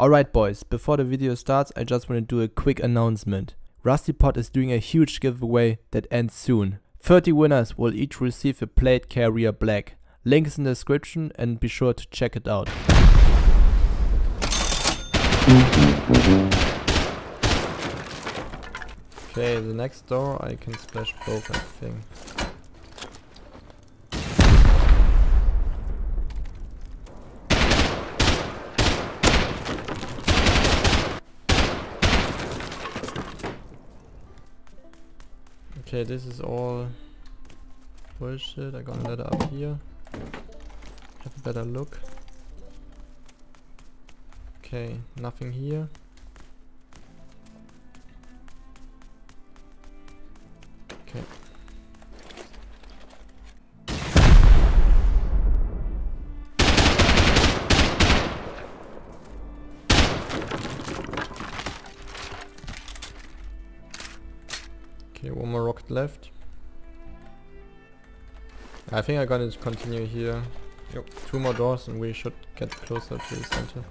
Alright boys, before the video starts I just want to do a quick announcement. Rusty RustyPot is doing a huge giveaway that ends soon. 30 winners will each receive a Plate Carrier Black. Link is in the description and be sure to check it out. Okay, the next door I can splash both I think. Okay, this is all bullshit. I got a ladder up here. Have a better look. Okay, nothing here. Okay. Okay, one more rocket left. I think I'm gonna continue here. Yep. Two more doors and we should get closer to the center.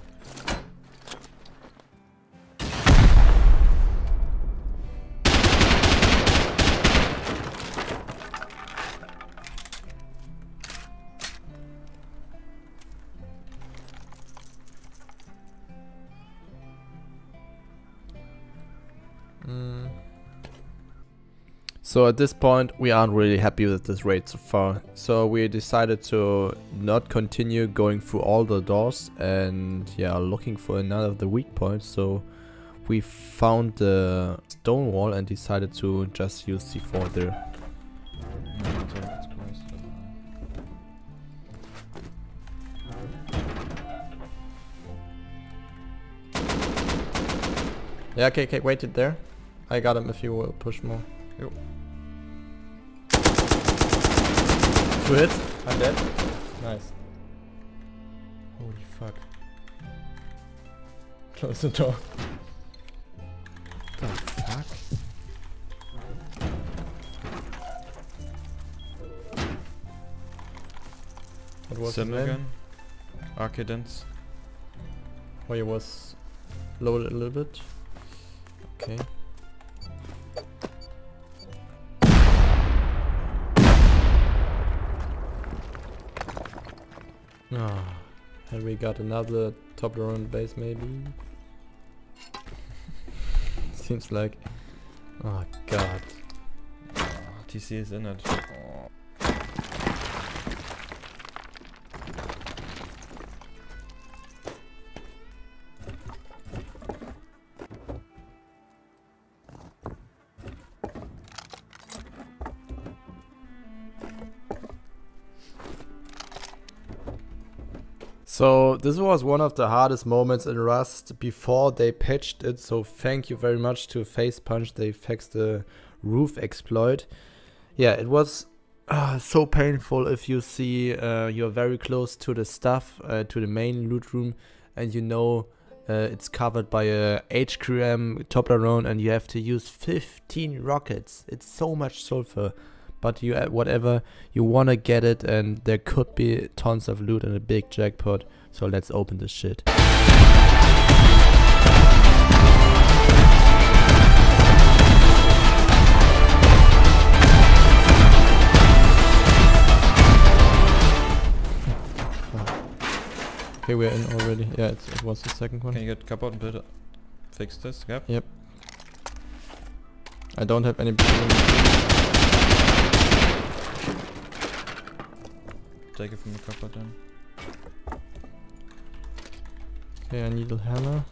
So at this point we aren't really happy with this raid so far. So we decided to not continue going through all the doors and yeah looking for another of the weak points. So we found the stone wall and decided to just use C4 there. Yeah, okay, okay, wait it there. I got him if you will push more. Yo. Two hits. I'm dead. Nice. Holy fuck. Close the door. The fuck? What was his name? Again. Arcadence. Oh, it was loaded a little bit. Okay. Ah, and we got another top drone base maybe. Seems like. Oh god. Oh, TC is in it. Oh. So this was one of the hardest moments in Rust before they patched it. So thank you very much to Facepunch. They fixed the roof exploit. Yeah, it was uh, so painful if you see uh, you're very close to the stuff, uh, to the main loot room, and you know uh, it's covered by a HQM Toblerone and you have to use 15 rockets. It's so much sulfur but you uh, whatever you want to get it and there could be tons of loot and a big jackpot so let's open this shit Okay, we're in already. Yeah, it was the second one. Can you get cup out and build Fix this gap? Yep. I don't have any. Take it from the copper then. Okay, I need a hammer.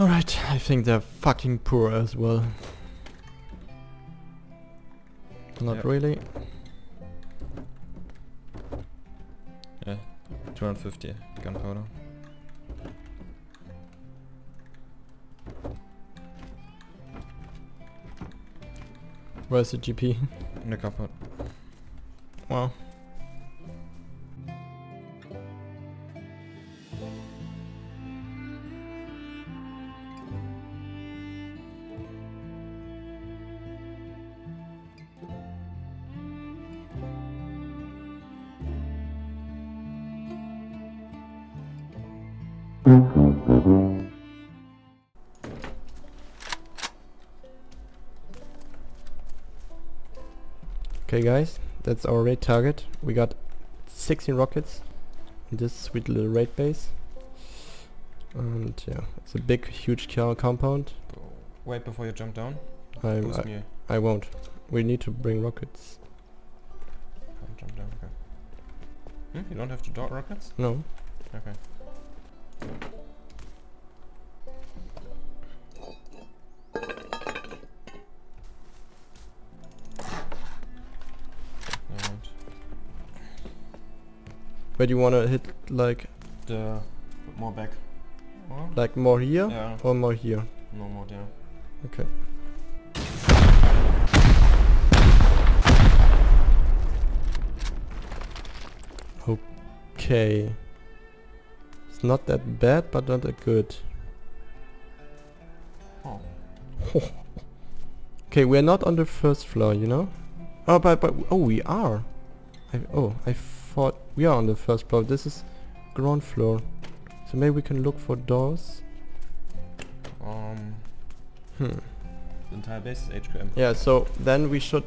Alright, I think they're fucking poor as well. Not Yep. really. Yeah, 250 gunpowder. Where's the GP? In the carport. Wow. Mm-hmm. Okay guys, that's our raid target. We got 16 rockets in this sweet little raid base. And yeah, it's a big, huge co- compound. Wait before you jump down. I, me. I won't. We need to bring rockets. Can't jump down. Okay. Hmm? You don't have to dot rockets? No. Okay. But you wanna hit like The more back. Or? like more here Yeah. or more here? No more there. Okay. Okay. It's not that bad, but not that good. Oh. Okay, we're not on the first floor, you know? Oh, but, but, oh, we are. I, oh, I we are on the first floor. This is ground floor. So maybe we can look for doors. Um. Hmm. The entire base is HQM. Yeah, so then we should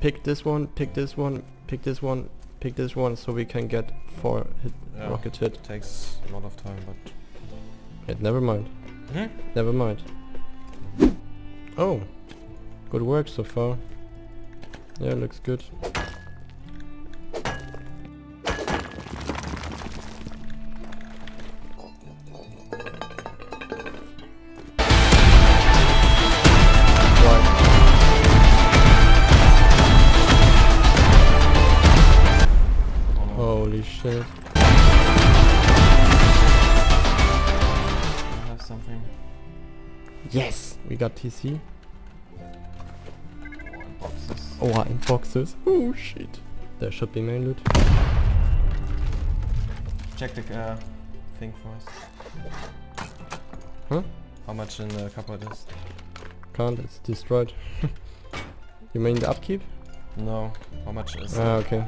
pick this one, pick this one, pick this one, pick this one, so we can get four hit Yeah. rocket hit. It Takes a lot of time, but. Yeah, never mind. Hmm? Never mind. Oh, good work so far. Yeah, looks good. Holy shit. I have something. Yes! We got TC. Boxes. Oh, in boxes. Oh shit. There should be main loot. Check the uh, thing first. Huh? How much in the cupboard is? Can't, it's destroyed. you mean the upkeep? No. How much is Ah, okay.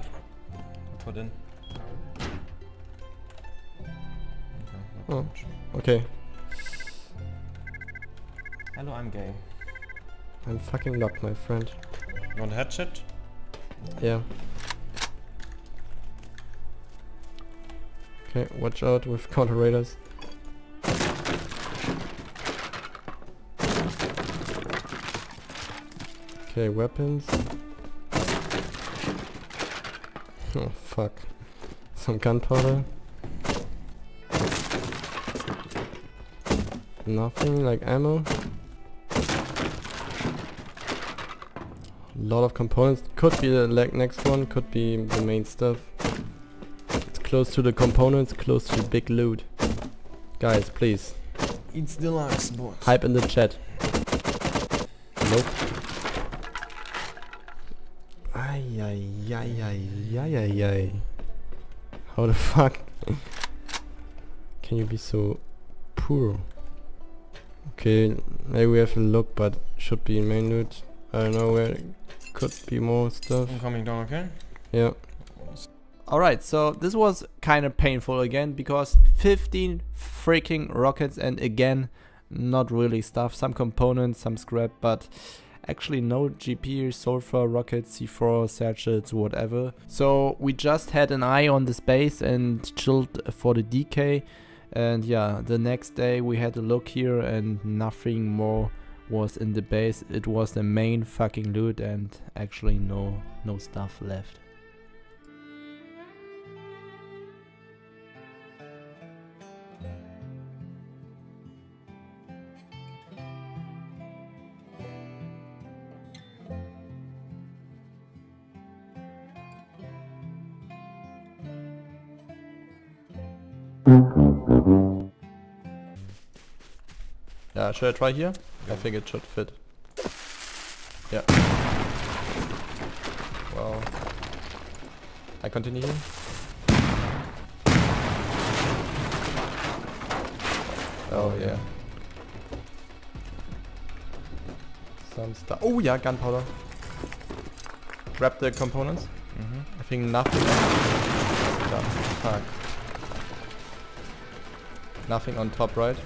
put in? Oh. Okay. Hello, I'm gay. I'm fucking locked, my friend. You want a headshot? Yeah. Okay, watch out with counter raiders. Okay, weapons. Oh fuck. Some gunpowder. Nothing like ammo. lot of components. Could be the like next one, could be the main stuff. It's close to the components, close to the big loot. Guys, please, It's deluxe, boy. hype in the chat. Nope. Ay ay ay ay ay ay ay. How the fuck can you be so poor? Okay, maybe we have a look, but should be in main loot. I don't know where could be more stuff. I'm coming down, okay? Yeah. Alright, so this was kind of painful again because 15 freaking rockets and again not really stuff, some components, some scrap, but actually no GP, sulfur, rockets, C4, satchels, whatever. So we just had an eye on the space and chilled for the decay and yeah, the next day we had a look here and nothing more was in the base. It was the main fucking loot and actually no no stuff left. Yeah, should I try here? I think it should fit. Yeah. Well, I continue here. Oh yeah. Some stuff. Oh yeah, gunpowder. Grab the components. Mm-hmm. I think nothing. Fuck. Nothing on top right.